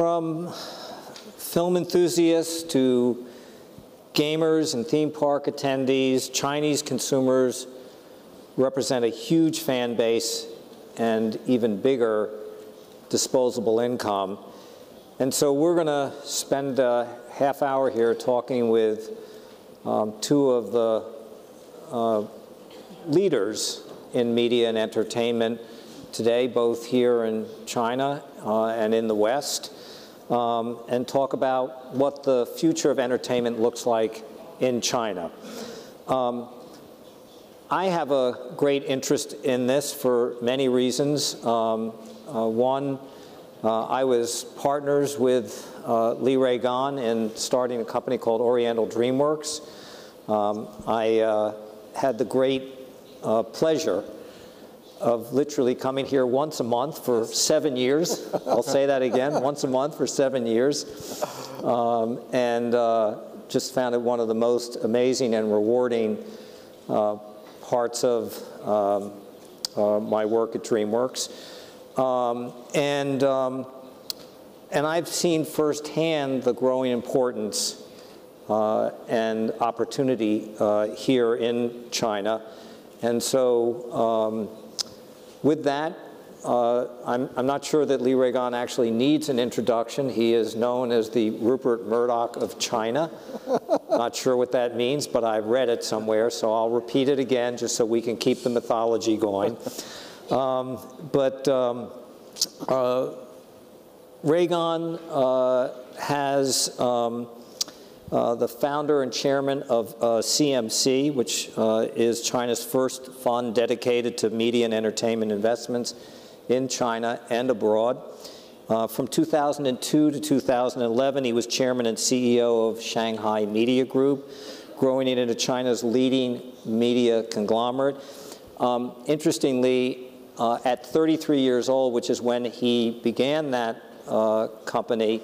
from film enthusiasts to gamers and theme park attendees, Chinese consumers represent a huge fan base and even bigger disposable income. And so we're going to spend a half hour here talking with um, two of the uh, leaders in media and entertainment today, both here in China uh, and in the West, um, and talk about what the future of entertainment looks like in China. Um, I have a great interest in this for many reasons. Um, uh, one, uh, I was partners with uh, Li Ruigang in starting a company called Oriental DreamWorks. Um, I uh, had the great uh, pleasure of literally coming here once a month for seven years. I'll say that again, once a month for seven years. Um, and uh, just found it one of the most amazing and rewarding parts of um, uh, my work at DreamWorks. Um, and, um, and I've seen firsthand the growing importance uh, and opportunity uh, here in China. And so um, with that, uh, I'm, I'm, not sure that Li Ruigang actually needs an introduction. He is known as the Rupert Murdoch of China. not sure what that means, but I've read it somewhere, so I'll repeat it again just so we can keep the mythology going. Um, but um, uh, Ruigang uh, has um, uh, the founder and chairman of CMC, uh, which uh, is China's first fund dedicated to media and entertainment investments in China and abroad. Uh, from 2002 to 2011, he was chairman and CEO of Shanghai Media Group, growing it into China's leading media conglomerate. Um, interestingly, uh, at 33 years old, which is when he began that company,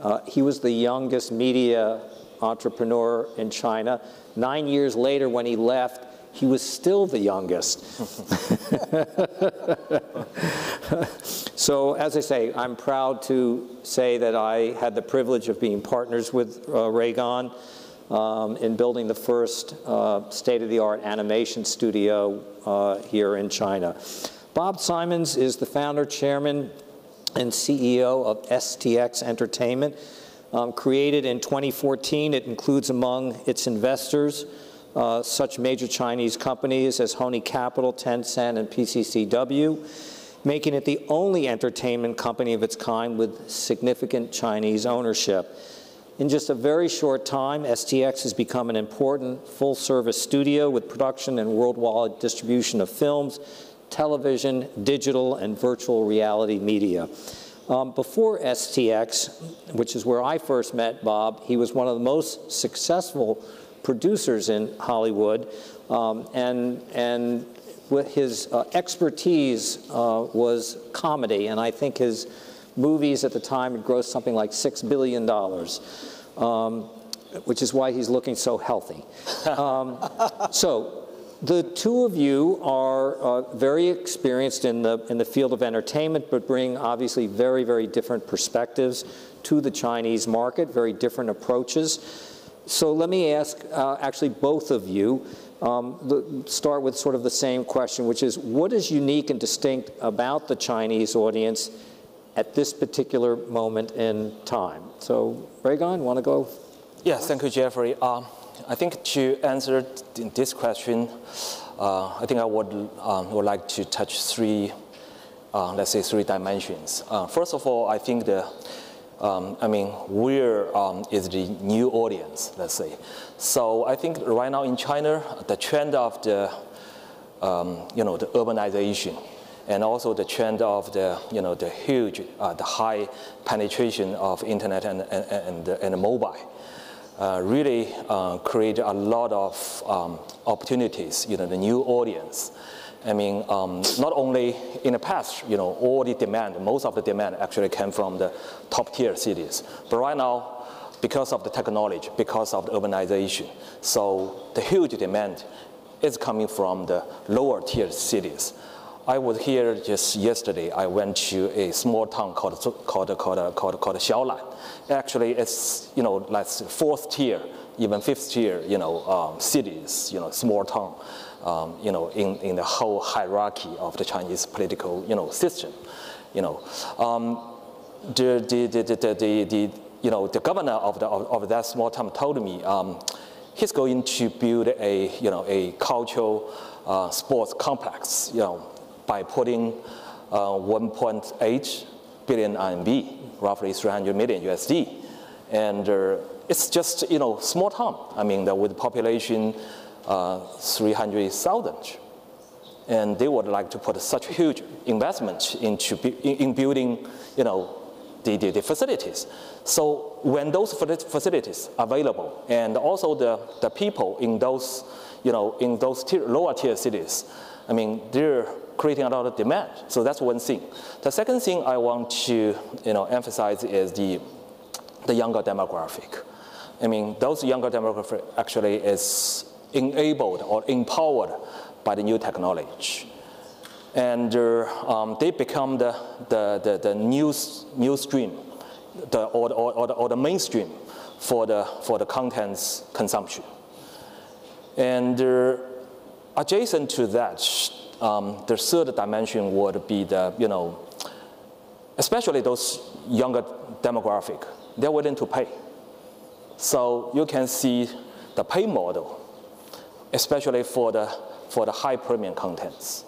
uh, he was the youngest media entrepreneur in China. Nine years later, when he left, he was still the youngest. so, as I say, I'm proud to say that I had the privilege of being partners with uh, Ruigang um, in building the first uh, state-of-the-art animation studio uh, here in China. Bob Simonds is the founder, chairman, and CEO of STX Entertainment. Um, created in 2014, it includes among its investors uh, such major Chinese companies as Hony Capital, Tencent, and PCCW, making it the only entertainment company of its kind with significant Chinese ownership. In just a very short time, STX has become an important full-service studio with production and worldwide distribution of films, television, digital, and virtual reality media. Um, before STX, which is where I first met Bob, he was one of the most successful producers in Hollywood, um, and and with his uh, expertise uh, was comedy, and I think his movies at the time had grossed something like six billion dollars. Um, which is why he's looking so healthy. Um, so, the two of you are uh, very experienced in the, in the field of entertainment, but bring obviously very, very different perspectives to the Chinese market, very different approaches. So let me ask uh, actually both of you, um, the, start with sort of the same question, which is what is unique and distinct about the Chinese audience at this particular moment in time? So Ruigang, want to go? Yes, thank you, Jeffrey. Uh, I think to answer this question, uh, I think I would, um, would like to touch three, uh, let's say three dimensions. Uh, first of all, I think the um, I mean, where um, is the new audience, let's say. So I think right now in China, the trend of the, um, you know, the urbanization and also the trend of the, you know, the huge, uh, the high penetration of internet and, and, and, and mobile uh, really uh, create a lot of um, opportunities, you know, the new audience. I mean, um, not only in the past, you know, all the demand, most of the demand actually came from the top tier cities. But right now, because of the technology, because of the urbanization, so the huge demand is coming from the lower tier cities. I was here just yesterday. I went to a small town called called called called, called Xiaolan. Actually, it's you know like fourth tier, even fifth tier, you know, um, cities, you know, small town, um, you know, in, in the whole hierarchy of the Chinese political you know system, you know. Um, the, the, the, the, the, the, you know, the governor of, the, of, of that small town told me um, he's going to build a, you know, a cultural uh, sports complex, you know, by putting uh, 1.8 billion RMB, roughly 300 million USD. And uh, it's just, you know, small town. I mean, with population uh, 300,000. And they would like to put such huge investment into in, in building, you know, the, the, the, facilities. So when those facilities are available, and also the, the people in those, you know, in those tier, lower tier cities, I mean, they're creating a lot of demand. So that's one thing. The second thing I want to, you know, emphasize is the, the younger demographic. I mean, those younger demographic actually is enabled or empowered by the new technology and uh, um, they become the, the, the, the news, news stream the, or, or, or, the, or the mainstream for the, for the content's consumption. And uh, adjacent to that, um, the third dimension would be the, you know, especially those younger demographic, they're willing to pay. So you can see the pay model, especially for the, for the high premium contents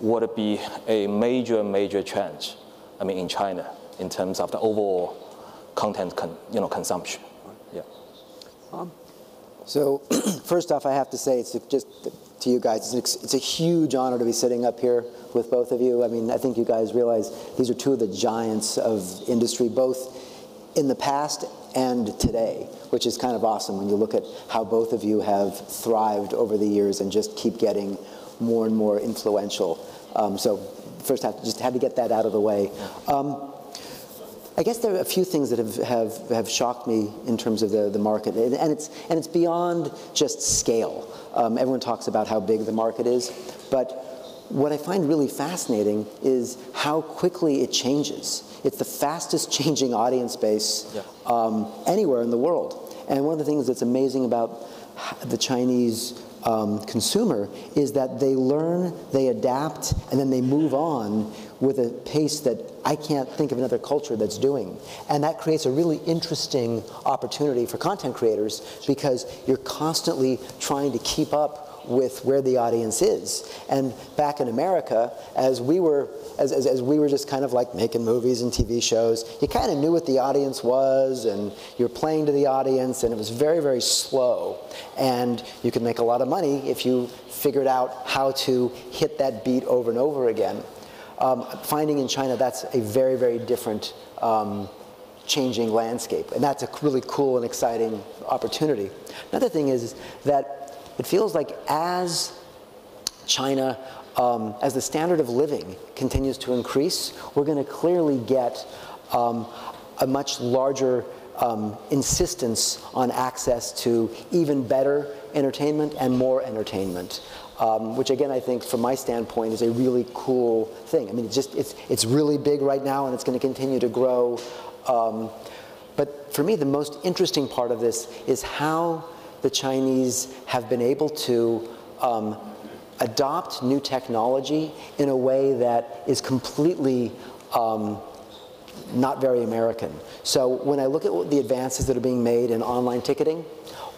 would be a major, major change, I mean, in China in terms of the overall content con, you know, consumption. Yeah. Um, so first off, I have to say, it's just to you guys, it's, it's a huge honor to be sitting up here with both of you. I mean, I think you guys realize these are two of the giants of industry, both in the past and today, which is kind of awesome when you look at how both of you have thrived over the years and just keep getting more and more influential. Um, so first, I just had to get that out of the way. Um, I guess there are a few things that have, have, have shocked me in terms of the, the market, and it's, and it's beyond just scale. Um, everyone talks about how big the market is, but what I find really fascinating is how quickly it changes. It's the fastest changing audience base yeah. um, anywhere in the world. And one of the things that's amazing about the Chinese um, consumer is that they learn, they adapt, and then they move on with a pace that I can't think of another culture that's doing. And that creates a really interesting opportunity for content creators because you're constantly trying to keep up with where the audience is. And back in America, as we were as, as, as, we were just kind of like making movies and TV shows, you kind of knew what the audience was and you were playing to the audience and it was very, very slow. And you could make a lot of money if you figured out how to hit that beat over and over again. Um, finding in China that's a very, very different um, changing landscape. And that's a really cool and exciting opportunity. Another thing is that it feels like as China, um, as the standard of living continues to increase, we're going to clearly get um, a much larger um, insistence on access to even better entertainment and more entertainment. Um, which again, I think from my standpoint is a really cool thing. I mean, it's just, it's, it's really big right now and it's going to continue to grow. Um, but for me, the most interesting part of this is how the Chinese have been able to um, adopt new technology in a way that is completely um, not very American. So when I look at the advances that are being made in online ticketing,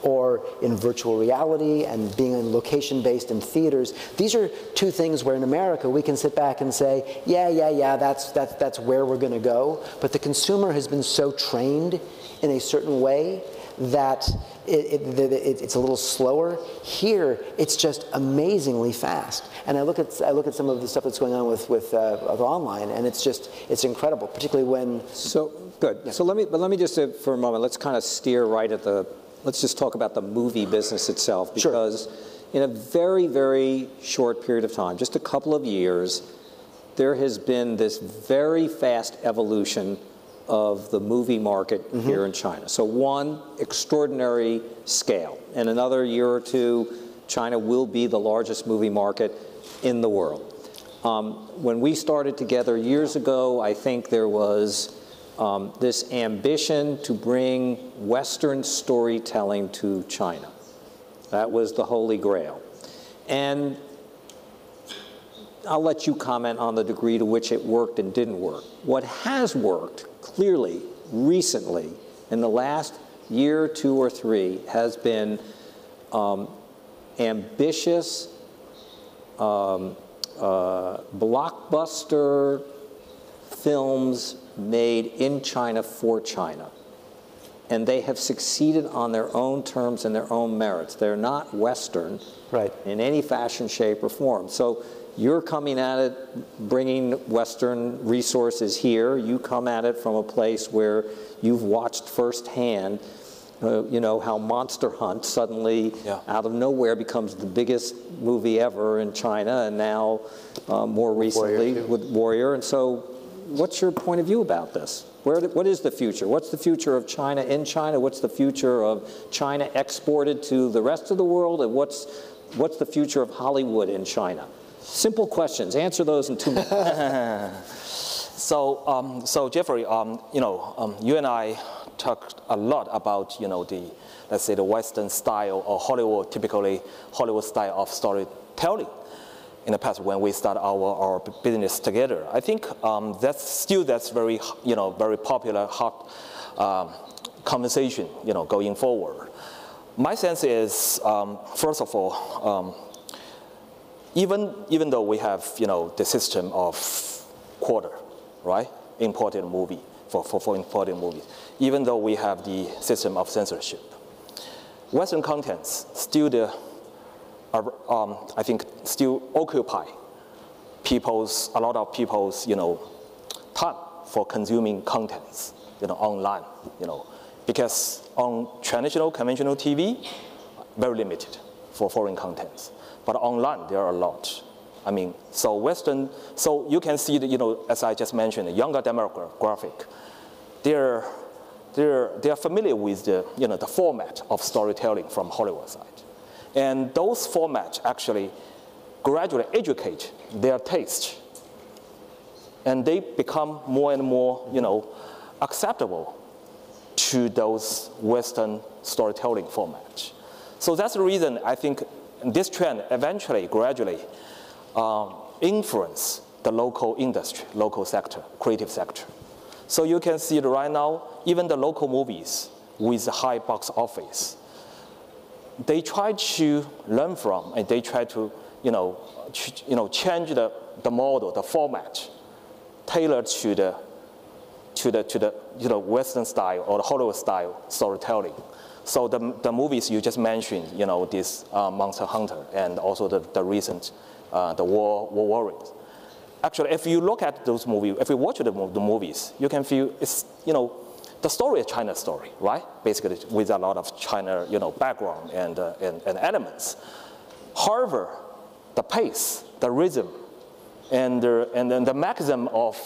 or in virtual reality and being in location-based in theaters. These are two things where in America we can sit back and say, yeah, yeah, yeah, that's, that's, that's where we're going to go. But the consumer has been so trained in a certain way that it, it, it, it's a little slower. Here, it's just amazingly fast. And I look at I look at some of the stuff that's going on with with, uh, with online, and it's just it's incredible, particularly when. So good. Yeah. So let me but let me just uh, for a moment let's kind of steer right at the let's just talk about the movie business itself because sure. in a very very short period of time, just a couple of years, there has been this very fast evolution of the movie market mm -hmm. here in China. So one, extraordinary scale. In another year or two, China will be the largest movie market in the world. Um, when we started together years ago, I think there was um, this ambition to bring Western storytelling to China. That was the Holy Grail. And I'll let you comment on the degree to which it worked and didn't work. What has worked clearly recently in the last year, two or three, has been um, ambitious, um, uh, blockbuster films made in China for China. And they have succeeded on their own terms and their own merits. They're not Western Right. in any fashion, shape, or form. So you're coming at it, bringing Western resources here. You come at it from a place where you've watched firsthand, uh, you know, how Monster Hunt suddenly, Yeah. out of nowhere, becomes the biggest movie ever in China, and now uh, more recently too. with Warrior. And so, what's your point of view about this? Where, what is the future? What's the future of China in China? What's the future of China exported to the rest of the world? And what's, what's the future of Hollywood in China? Simple questions. Answer those in two minutes. So, um, so Jeffrey, um, you know, um, you and I talked a lot about, you know, the, let's say the Western style or Hollywood, typically Hollywood style of storytelling in the past when we start our, our business together. I think um, that's still that's very, you know, very popular, hot um, conversation, you know, going forward. My sense is, um, first of all, um, even, even though we have, you know, the system of quarter, right, imported movie, for, for, for imported movies, even though we have the system of censorship, Western contents still the, are, um, I think, still occupy people's, a lot of people's, you know, time for consuming contents, you know, online, you know, because on traditional conventional TV, very limited for foreign contents. But online, there are a lot. I mean, so Western, so you can see that, you know, as I just mentioned, younger demographic, they're, they're, they're familiar with the, you know, the format of storytelling from Hollywood side. And those formats actually gradually educate their taste. And they become more and more, you know, acceptable to those Western storytelling formats. So that's the reason I think this trend eventually, gradually, um, influence the local industry, local sector, creative sector. So you can see right now, even the local movies with high box office, they try to learn from and they try to, you know, ch- you know, change the, the model, the format, tailored to the to the, to the you know, Western style or the Hollywood style storytelling. So the, the movies you just mentioned, you know, this uh, Monster Hunter and also the, the recent, uh, the War, War Warriors. Actually, if you look at those movies, if you watch the, the movies, you can feel it's, you know, the story is China story, right? Basically, with a lot of China, you know, background and, uh, and, and elements. However, the pace, the rhythm, and, the, and then the mechanism of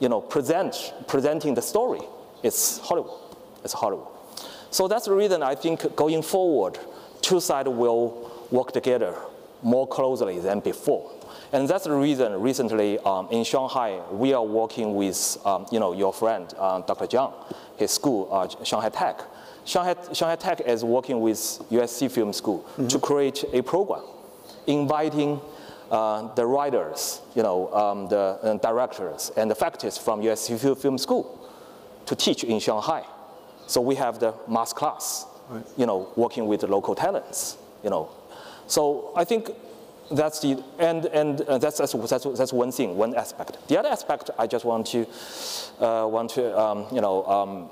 you know, present, presenting the story is Hollywood. It's Hollywood. So that's the reason I think going forward, two sides will work together more closely than before. And that's the reason recently um, in Shanghai, we are working with, um, you know, your friend, uh, Dr. Jiang, his school, uh, Shanghai Tech. Shanghai, Shanghai Tech is working with USC Film School to create a program inviting uh, the writers, you know, um, the uh, directors and the faculties from USC Film School to teach in Shanghai. So we have the mass class, you know, working with the local talents, you know. So I think that's the and and uh, that's, that's that's that's one thing, one aspect. The other aspect I just want to uh, want to um, you know um,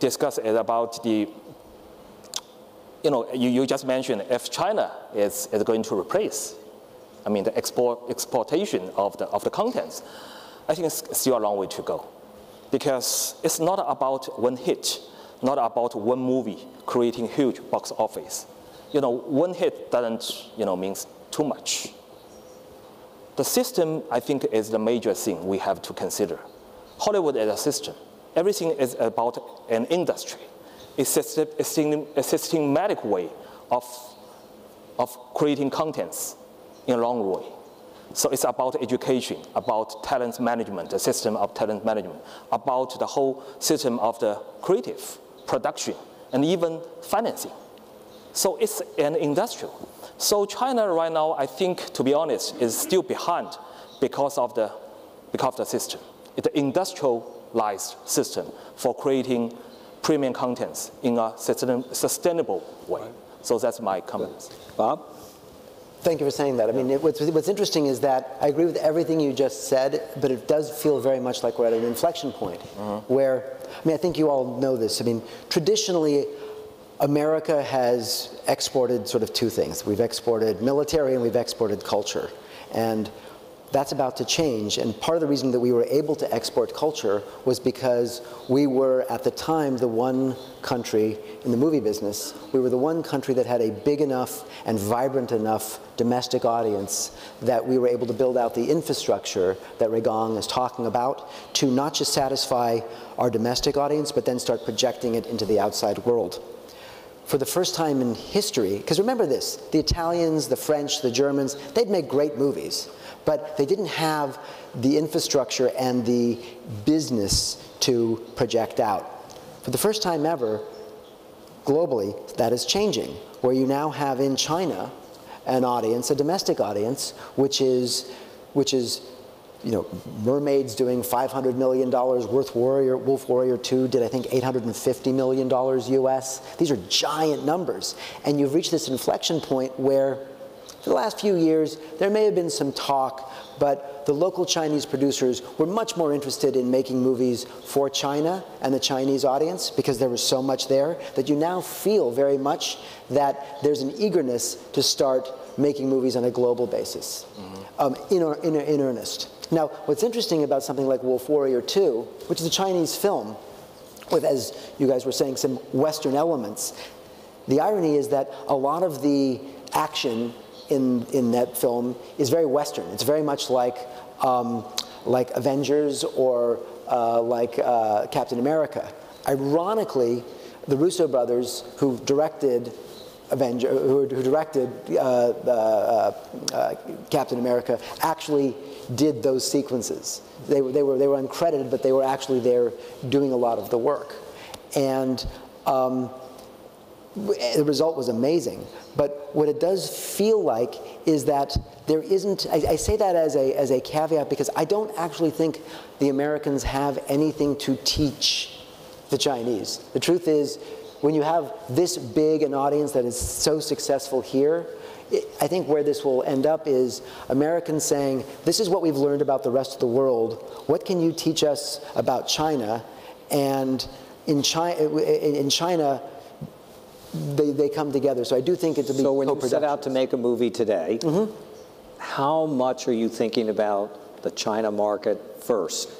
discuss is about the you know, you, you just mentioned if China is, is going to replace, I mean, the export, exportation of the, of the contents, I think it's still a long way to go. Because it's not about one hit, not about one movie creating huge box office. You know, one hit doesn't, you know, means too much. The system, I think, is the major thing we have to consider. Hollywood is a system. Everything is about an industry, It's a, systematic way of, of creating contents in a long way. So it's about education, about talent management, the system of talent management, about the whole system of the creative production, and even financing. So it's an industrial. So China right now, I think, to be honest, is still behind because of the, because of the system. It's an industrialized system for creating premium contents in a sustainable way. So that's my comments. Bob? Thank you for saying that. I mean, it, what's, what's interesting is that I agree with everything you just said, but it does feel very much like we're at an inflection point mm-hmm. where, I mean, I think you all know this. I mean, traditionally, America has exported sort of two things. We've exported military and we've exported culture. And that's about to change. And part of the reason that we were able to export culture was because we were, at the time, the one country in the movie business, we were the one country that had a big enough and vibrant enough domestic audience that we were able to build out the infrastructure that Ruigang is talking about to not just satisfy our domestic audience, but then start projecting it into the outside world for the first time in history, because remember this, the Italians, the French, the Germans, they'd make great movies, but they didn't have the infrastructure and the business to project out. For the first time ever, globally, that is changing, where you now have in China an audience, a domestic audience, which is, which is you know, Mermaids doing $500 million, Worth Warrior, Wolf Warrior 2 did, I think, $850 million US. These are giant numbers. And you've reached this inflection point where, for the last few years, there may have been some talk, but the local Chinese producers were much more interested in making movies for China and the Chinese audience because there was so much there that you now feel very much that there's an eagerness to start making movies on a global basis mm-hmm. um, in, in, in earnest. Now, what's interesting about something like Wolf Warrior 2, which is a Chinese film with, as you guys were saying, some Western elements, the irony is that a lot of the action in, in that film is very Western. It's very much like, um, like Avengers or uh, like uh, Captain America. Ironically, the Russo brothers, who directed Avenger, who, who directed uh, uh, uh, Captain America, actually did those sequences. They, they, were, they were uncredited, but they were actually there doing a lot of the work. And um, the result was amazing. But what it does feel like is that there isn't, I, I, say that as a, as a caveat because I don't actually think the Americans have anything to teach the Chinese. The truth is, when you have this big an audience that is so successful here, I think where this will end up is Americans saying, this is what we've learned about the rest of the world. What can you teach us about China? And in China, in China they, they come together. So I do think it's a So when you set out to make a movie today, mm-hmm. how much are you thinking about the China market first?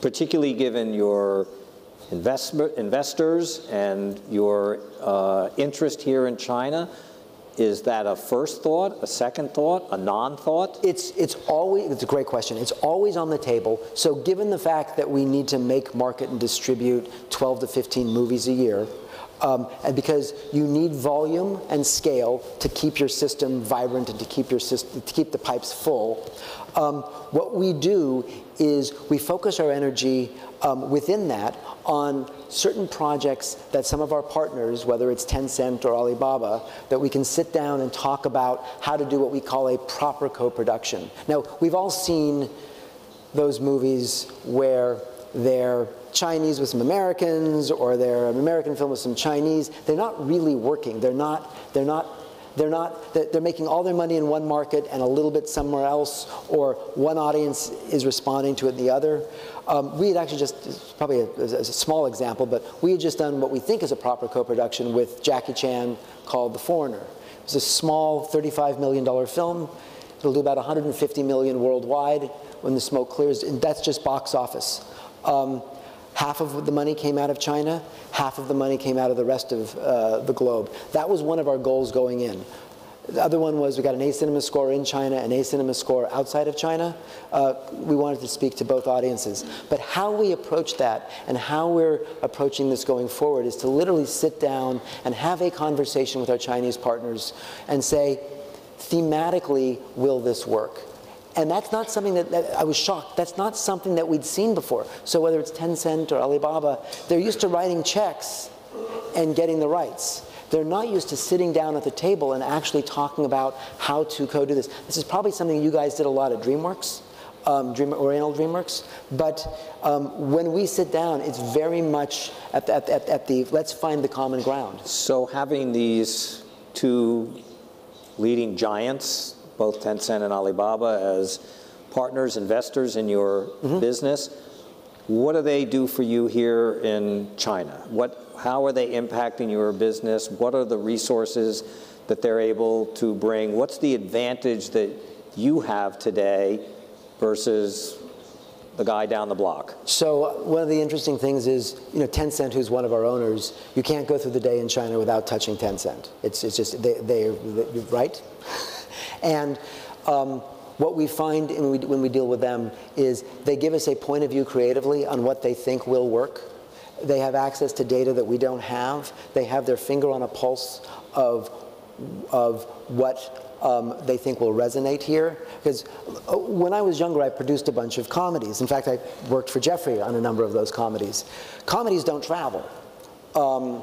Particularly given your investment investors and your uh, interest here in China, is that a first thought, a second thought, a non-thought? It's, it's always, it's a great question. It's always on the table. So given the fact that we need to make, market, and distribute 12 to 15 movies a year, um, and because you need volume and scale to keep your system vibrant and to keep your system, to keep the pipes full. Um, what we do is we focus our energy um, within that on certain projects that some of our partners, whether it's Tencent or Alibaba, that we can sit down and talk about how to do what we call a proper co-production. Now, we've all seen those movies where they're Chinese with some Americans or they're an American film with some Chinese. They're not really working. They're not, they're not they're not, they're making all their money in one market and a little bit somewhere else, or one audience is responding to it and the other. Um, we had actually just, probably a, a, small example, but we had just done what we think is a proper co-production with Jackie Chan called The Foreigner. It was a small $35 million film. It'll do about 150 million worldwide when the smoke clears, and that's just box office. Um, Half of the money came out of China, half of the money came out of the rest of uh, the globe. That was one of our goals going in. The other one was we got an A cinema score in China, an A cinema score outside of China. Uh, we wanted to speak to both audiences. But how we approach that and how we're approaching this going forward is to literally sit down and have a conversation with our Chinese partners and say, thematically, will this work? And that's not something that, that, I was shocked. That's not something that we'd seen before. So whether it's Tencent or Alibaba, they're used to writing checks and getting the rights. They're not used to sitting down at the table and actually talking about how to co-do this. This is probably something you guys did a lot at DreamWorks, um, Dream, Oriental DreamWorks. But um, when we sit down, it's very much at the, at, at, at the let's find the common ground. So having these two leading giants, both Tencent and Alibaba, as partners, investors in your mm-hmm. business, what do they do for you here in China? What, how are they impacting your business? What are the resources that they're able to bring? What's the advantage that you have today versus the guy down the block? So one of the interesting things is, you know, Tencent, who's one of our owners, you can't go through the day in China without touching Tencent. It's, it's just, they, they, they right? and um, what we find when we, when we deal with them is they give us a point of view creatively on what they think will work. They have access to data that we don't have. They have their finger on a pulse of, of what um, they think will resonate here. Because uh, when I was younger, I produced a bunch of comedies. In fact, I worked for Jeffrey on a number of those comedies. Comedies don't travel, um,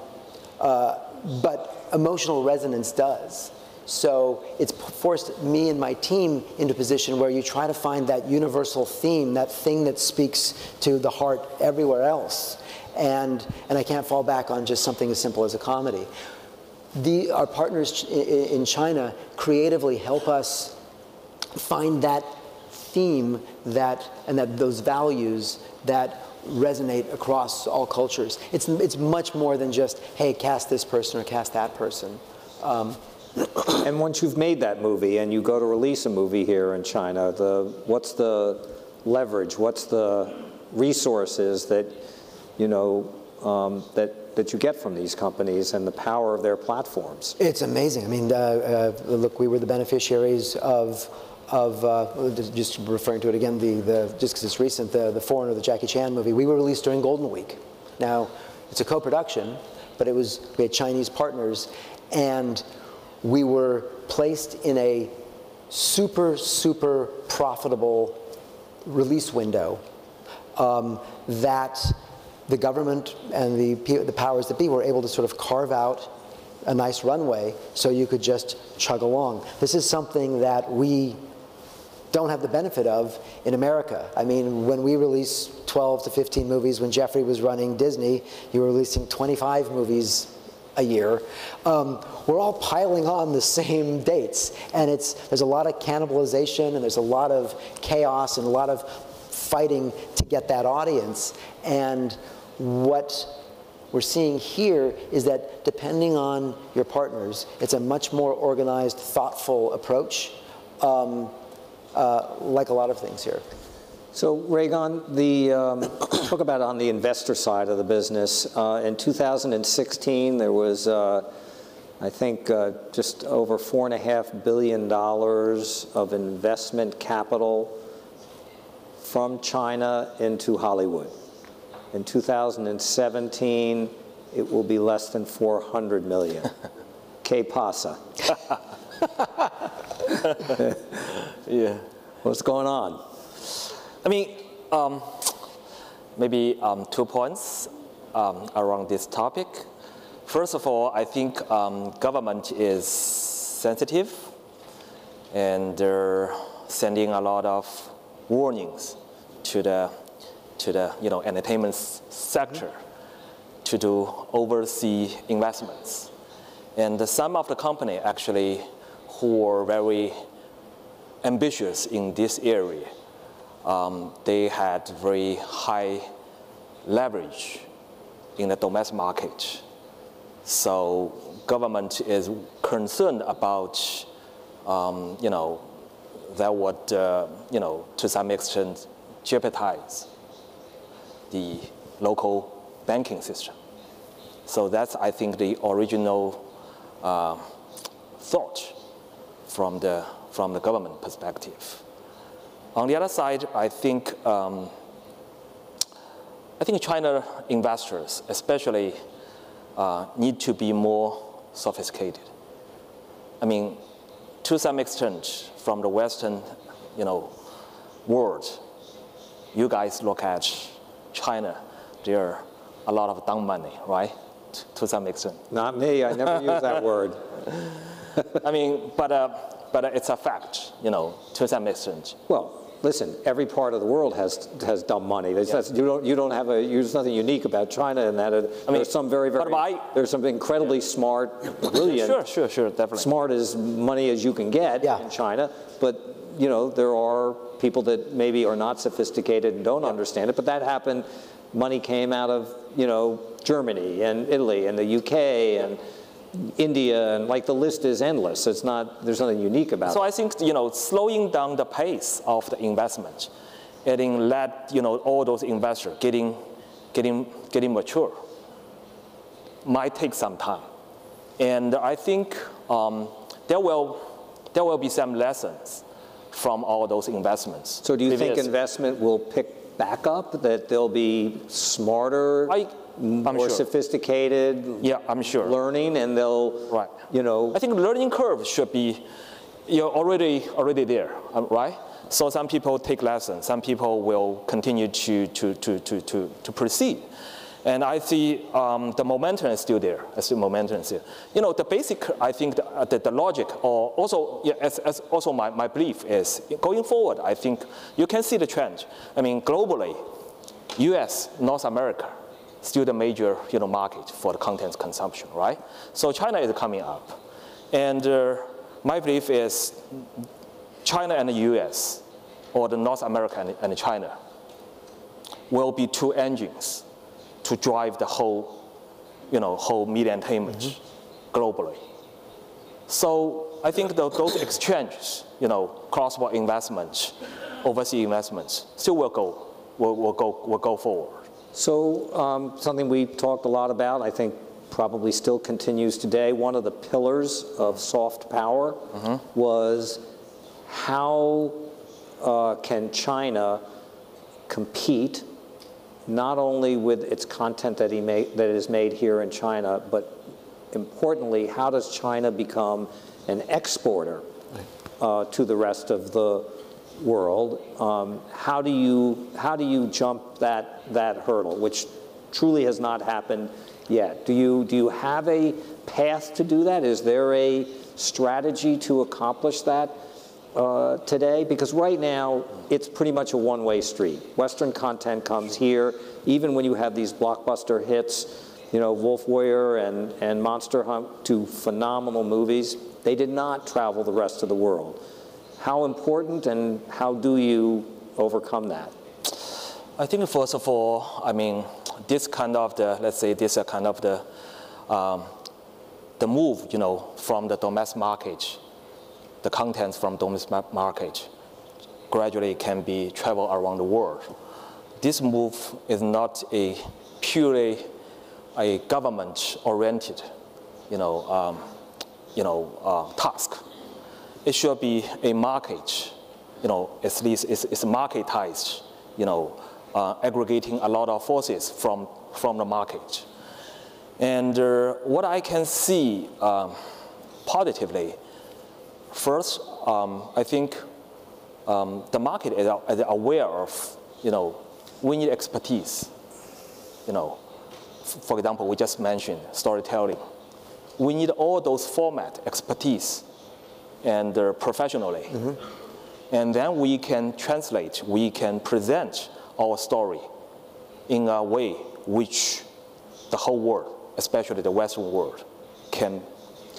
uh, but emotional resonance does. So it's forced me and my team into a position where you try to find that universal theme, that thing that speaks to the heart everywhere else. And, and I can't fall back on just something as simple as a comedy. The, our partners in China creatively help us find that theme that, and that those values that resonate across all cultures. It's, it's much more than just, hey, cast this person or cast that person. Um, and once you've made that movie and you go to release a movie here in China, the, what's the leverage? What's the resources that, you know, um, that, that you get from these companies and the power of their platforms? It's amazing. I mean, uh, uh, look, we were the beneficiaries of, of uh, just referring to it again, the, the, just because it's recent, the, the Foreigner, the Jackie Chan movie, we were released during Golden Week. Now, it's a co-production, but it was, we had Chinese partners, and we were placed in a super, super profitable release window um, that the government and the, the powers that be were able to sort of carve out a nice runway so you could just chug along. This is something that we don't have the benefit of in America. I mean, when we release 12 to 15 movies, when Jeffrey was running Disney, you were releasing 25 movies a year. Um, we're all piling on the same dates, and it's there's a lot of cannibalization and there's a lot of chaos and a lot of fighting to get that audience. And what we're seeing here is that depending on your partners, it's a much more organized, thoughtful approach, um, uh, like a lot of things here. So, Ruigang, the, um, talk about on the investor side of the business. Uh, in 2016, there was, uh, I think, uh, just over $4.5 billion of investment capital from China into Hollywood. In 2017, it will be less than 400 million. Que pasa? yeah. What's going on? I mean, um, maybe um, two points um, around this topic. First of all, I think um, government is sensitive and they're sending a lot of warnings to the to the you know entertainment sector to do overseas investments. And some of the company actually who are very ambitious in this area um, they had very high leverage in the domestic market. So government is concerned about, um, you know, that would, uh, you know, to some extent jeopardize the local banking system. So that's, I think, the original uh, thought from the, from the government perspective. On the other side, I think um, I think China investors, especially, uh, need to be more sophisticated. I mean, to some extent, from the Western, you know, world, you guys look at China, there are a lot of dumb money, right? T- To some extent. Not me, I never use that word. I mean, but, uh, but it's a fact, you know, to some extent. Well, listen, every part of the world has, has dumb money. There's, that's- you, don't, you don't have a, there's nothing unique about China in that. Mean, there's some very, very, why- there's some incredibly smart, brilliant, Sure, sure, sure, definitely. smart as money as you can get Yeah. in China. But, you know, there are people that maybe are not sophisticated and don't understand it. But that happened, money came out of, you know, Germany and Italy and the UK and India and like the list is endless. It's not, there's nothing unique about So it. So I think you know slowing down the pace of the investment, getting let you know all those investors getting getting getting mature might take some time, and I think um, there will there will be some lessons from all those investments. So do you think investment will pick back up, that they'll be smarter, I- I'm more sure. sophisticated Yeah, I'm sure. learning, and they'll, Right. you know, I think learning curve should be you're already already there, um, right? So some people take lessons, some people will continue to to to to to, to proceed. And I see um, the momentum is still there. I see momentum is there. You know, the basic, I think, the, uh, the, the logic, or also, yeah, as, as also my, my belief is, going forward, I think you can see the trend. I mean, globally, U.S., North America, still the major you know, market for the content consumption, right? So China is coming up. And uh, my belief is China and the US, or the North America and, and China, will be two engines to drive the whole, you know, whole media entertainment globally. So I think tho- those exchanges, you know, cross-border investments, overseas investments, still will go, will, will go, will go forward. So, um, something we talked a lot about, I think probably still continues today, one of the pillars of soft power was how uh, can China compete not only with its content that, he made, that is made here in China, but importantly, how does China become an exporter uh, to the rest of the world? Um, how do you how do you jump that that hurdle, which truly has not happened yet? Do you do you have a path to do that? Is there a strategy to accomplish that? uh, today? Because right now, it's pretty much a one-way street. Western content comes here, even when you have these blockbuster hits, you know, Wolf Warrior and, and Monster Hunt, two phenomenal movies. They did not travel the rest of the world. How important and how do you overcome that? I think first of all, I mean, this kind of the, let's say this kind of the, um, the move, you know, from the domestic market, the contents from domestic market gradually can be travel around the world. This move is not a purely a government-oriented, you know, um, you know, uh, task. It should be a market, you know, at least it's, it's marketized, you know, uh, aggregating a lot of forces from, from the market. And uh, what I can see um, positively, first, um, I think um, the market is, is aware of, you know, we need expertise. You know, for example, we just mentioned storytelling. We need all those format expertise and uh, professionally. And then we can translate, we can present our story in a way which the whole world, especially the Western world, can,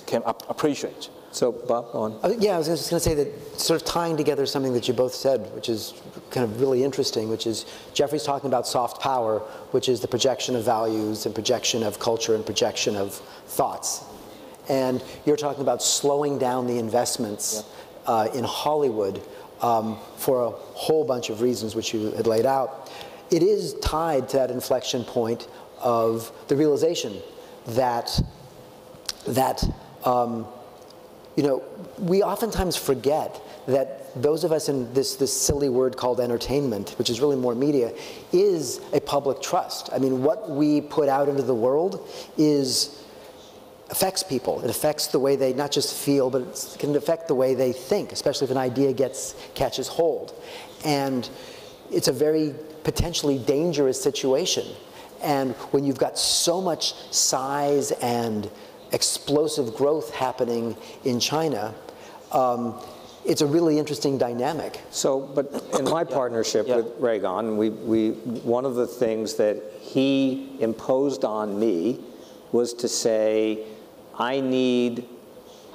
can ap- appreciate. So, Bob, go on. Uh, Yeah, I was just going to say that sort of tying together something that you both said, which is kind of really interesting, which is Jeffrey's talking about soft power, which is the projection of values and projection of culture and projection of thoughts. And you're talking about slowing down the investments uh, in Hollywood um, for a whole bunch of reasons, which you had laid out. It is tied to that inflection point of the realization that that um, you know, we oftentimes forget that those of us in this, this silly word called entertainment, which is really more media, is a public trust. I mean, what we put out into the world is affects people. It affects the way they not just feel, but it can affect the way they think, especially if an idea gets catches hold. And it's a very potentially dangerous situation. And when you've got so much size and explosive growth happening in China, um, it's a really interesting dynamic. So, but in my partnership Yeah. with Ruigang, we, we, one of the things that he imposed on me was to say, I need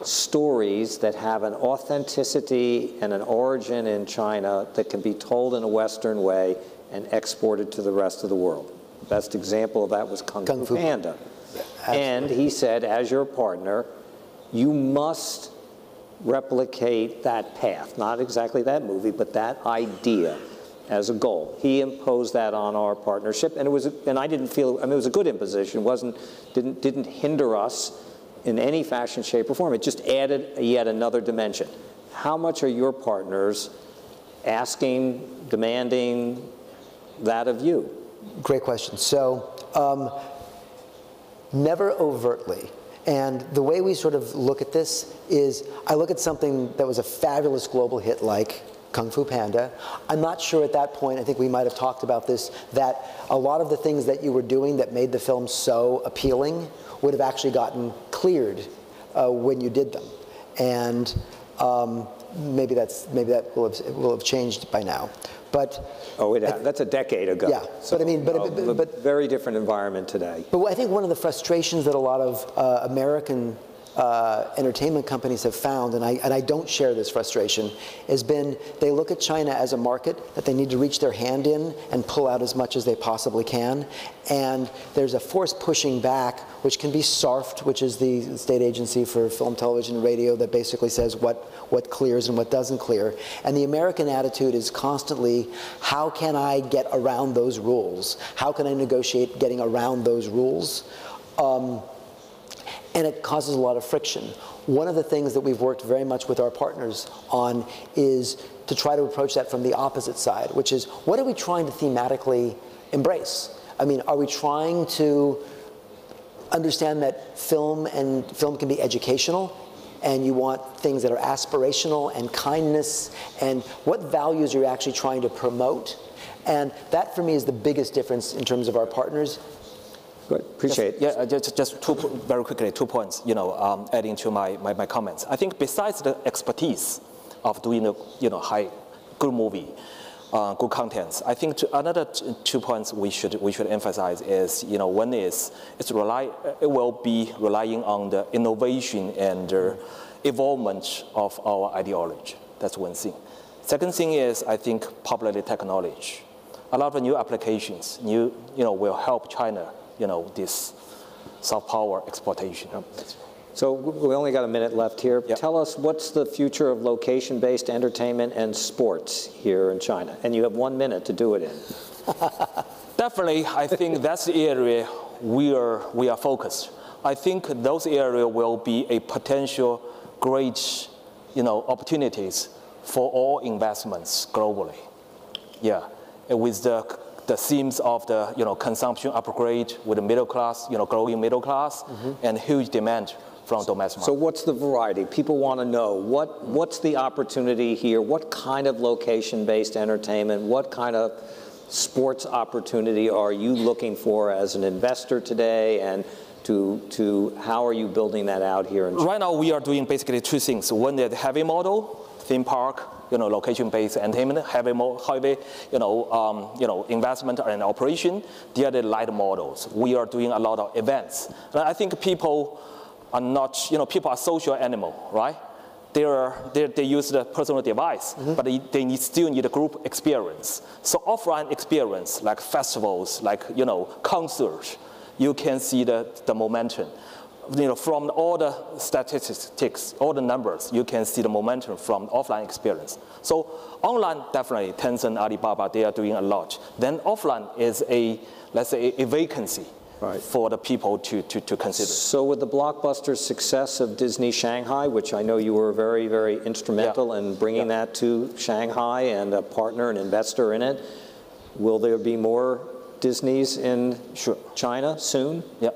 stories that have an authenticity and an origin in China that can be told in a Western way and exported to the rest of the world. Best example of that was Kung, Kung Fu Fu. Panda. And he said, as your partner, you must replicate that path, not exactly that movie, but that idea as a goal. He imposed that on our partnership, and it was, and I didn't feel, I mean, it was a good imposition. It wasn't, didn't, didn't hinder us in any fashion, shape, or form. It just added yet another dimension. How much are your partners asking, demanding that of you? Great question. So, um, never overtly. And the way we sort of look at this is I look at something that was a fabulous global hit like Kung Fu Panda. I'm not sure at that point, I think we might have talked about this, that a lot of the things that you were doing that made the film so appealing would have actually gotten cleared uh, when you did them. And um, maybe, that's, maybe that will have, will have changed by now. But Oh, it, that's a decade ago. Yeah, but I mean, but- oh, but- but- very different environment today. But I think one of the frustrations that a lot of uh, American uh, entertainment companies have found, and I, and I don't share this frustration, has been they look at China as a market that they need to reach their hand in and pull out as much as they possibly can. And there's a force pushing back, which can be SARFT, which is the state agency for film, television, and radio, that basically says what, what clears and what doesn't clear. And the American attitude is constantly, how can I get around those rules? How can I negotiate getting around those rules? Um, and it causes a lot of friction. One of the things that we've worked very much with our partners on is to try to approach that from the opposite side, which is what are we trying to thematically embrace? I mean, are we trying to understand that film and film can be educational and you want things that are aspirational and kindness and what values are you're actually trying to promote? And that for me is the biggest difference in terms of our partners Good, appreciate it. Yeah, uh, just, just two, very quickly, two points, you know, um, adding to my, my, my comments. I think besides the expertise of doing a, you know, high, good movie, uh, good contents, I think to another t- two points we should, we should emphasize is, you know, one is, it's rely, it will be relying on the innovation and the evolvement of our ideology. That's one thing. Second thing is, I think, popular technology. A lot of new applications, new, you know, will help China you know, this soft power exploitation. So we only got a minute left here. Yep. Tell us what's the future of location-based entertainment and sports here in China? And you have one minute to do it in. Definitely, I think that's the area we are, we are focused. I think those areas will be a potential great, you know, opportunities for all investments globally. Yeah, and with the the themes of the you know consumption upgrade with the middle class, you know, growing middle class, mm-hmm. and huge demand from domestic market. So what's the variety? People want to know, what, what's the opportunity here? What kind of location-based entertainment? What kind of sports opportunity are you looking for as an investor today? And to, to how are you building that out here in China? Right now, we are doing basically two things. One is the heavy model, theme park, you know, location-based entertainment, heavy, mo- heavy, you know, um, you know, investment and operation. They are the other light models. We are doing a lot of events. And I think people are not, you know, people are social animal, right? They, are, they, they use the personal device, but they, they need, still need a group experience. So offline experience, like festivals, like, you know, concerts, you can see the, the momentum you know, from all the statistics, all the numbers, you can see the momentum from offline experience. So online, definitely, Tencent, Alibaba, they are doing a lot. Then offline is a, let's say, a vacancy Right. for the people to, to, to consider. So with the blockbuster success of Disney Shanghai, which I know you were very, very instrumental in bringing Yeah. that to Shanghai and a partner and investor in it, will there be more Disneys in Sure. China soon? Yeah.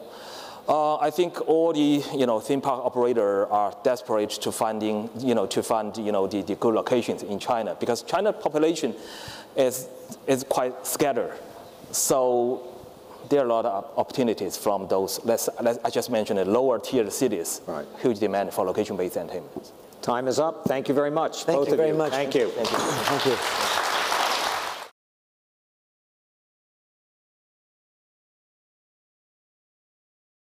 Uh, I think all the you know theme park operator are desperate to finding you know to find you know the, the good locations in China because China population is is quite scattered. So there are a lot of opportunities from those. Let's, let's I just mentioned the lower tier cities. Right. Huge demand for location based entertainment. Time is up. Thank you very much, Thank both you of very you. much. Thank you. Thank you.